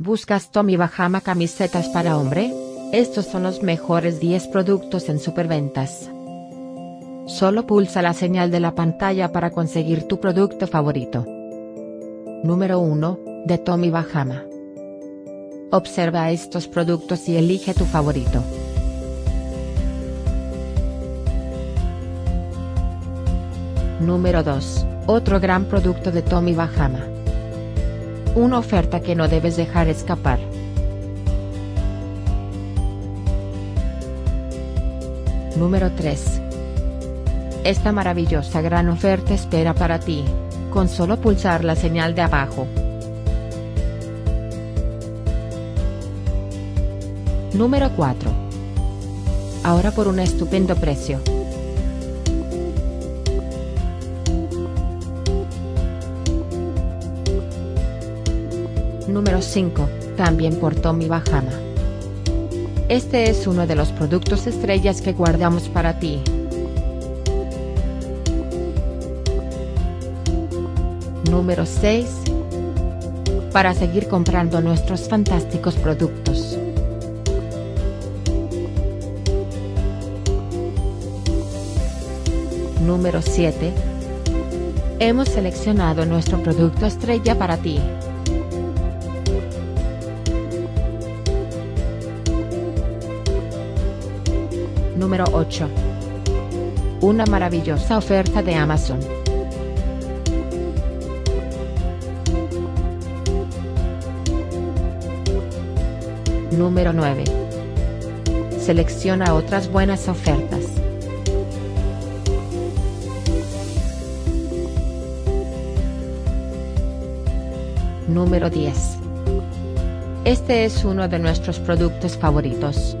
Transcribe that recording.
¿Buscas Tommy Bahama camisetas para hombre? Estos son los mejores 10 productos en superventas. Solo pulsa la señal de la pantalla para conseguir tu producto favorito. Número 1, de Tommy Bahama. Observa estos productos y elige tu favorito. Número 2, otro gran producto de Tommy Bahama. Una oferta que no debes dejar escapar. Número 3. Esta maravillosa gran oferta espera para ti, con solo pulsar la señal de abajo. Número 4. Ahora por un estupendo precio. Número 5, también por Tommy Bahama. Este es uno de los productos estrellas que guardamos para ti. Número 6. Para seguir comprando nuestros fantásticos productos. Número 7. Hemos seleccionado nuestro producto estrella para ti. Número 8. Una maravillosa oferta de Amazon. Número 9. Selecciona otras buenas ofertas. Número 10. Este es uno de nuestros productos favoritos.